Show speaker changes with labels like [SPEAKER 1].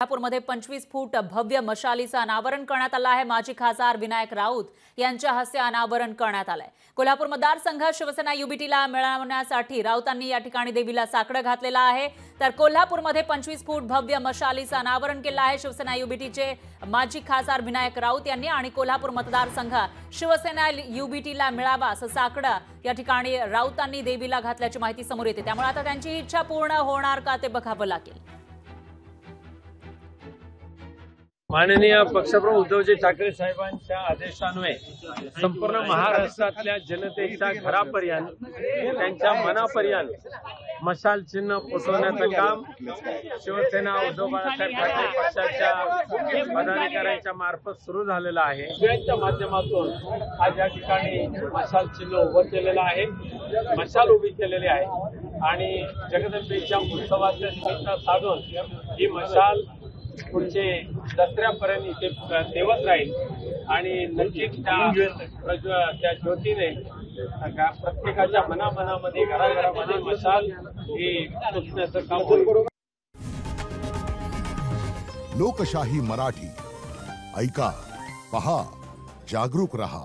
[SPEAKER 1] कोल्हापूरमध्ये पंचवीस फूट भव्य मशालीचं अनावरण करण्यात आलं आहे. माजी खासदार विनायक राऊत यांच्या हस्ते अनावरण करण्यात आलंय. कोल्हापूर मतदारसंघ शिवसेना युबीटीला मिळवण्यासाठी राऊतांनी या ठिकाणी देवीला साकडं घातलेलं आहे. तर कोल्हापूरमध्ये पंचवीस फूट भव्य मशालीचं अनावरण केलं आहे शिवसेना युबीटीचे माजी खासदार विनायक राऊत यांनी आणि कोल्हापूर मतदारसंघ शिवसेना युबीटीला मिळावा असं साकडं या ठिकाणी राऊतांनी देवीला घातल्याची माहिती समोर येते. त्यामुळे आता त्यांची इच्छा पूर्ण होणार का ते बघावं लागेल.
[SPEAKER 2] माननीय पक्षप्रमुख उद्धवजी ठाकरे साहेबांच्या आदेशान्वये संपूर्ण महाराष्ट्रातल्या जनतेच्या घरापर्यंत त्यांच्या मनापर्यंत मशाल चिन्ह पोचवण्याचं काम शिवसेना उद्धव बाळासाहेब ठाकरे पक्षाच्या पदाधिकाऱ्यांच्या मार्फत सुरू झालेलं आहे. सगळ्यांच्या माध्यमातून आज या ठिकाणी मशाल चिन्ह उभं केलेलं आहे. मशाल उभी केलेली आहे. आणि जगदंबेच्या उत्सवाचे निमित्त साधून ही मशाल पुढचे दसऱ्यापर्यंत इथे देवत राहील. आणि नक्कीच त्या त्या ज्योतीने प्रत्येकाच्या मनामनामध्ये घराघरामध्ये मशाल ही सुटण्याचं काम होईल.
[SPEAKER 3] लोकशाही मराठी. ऐका पहा जागरूक रहा.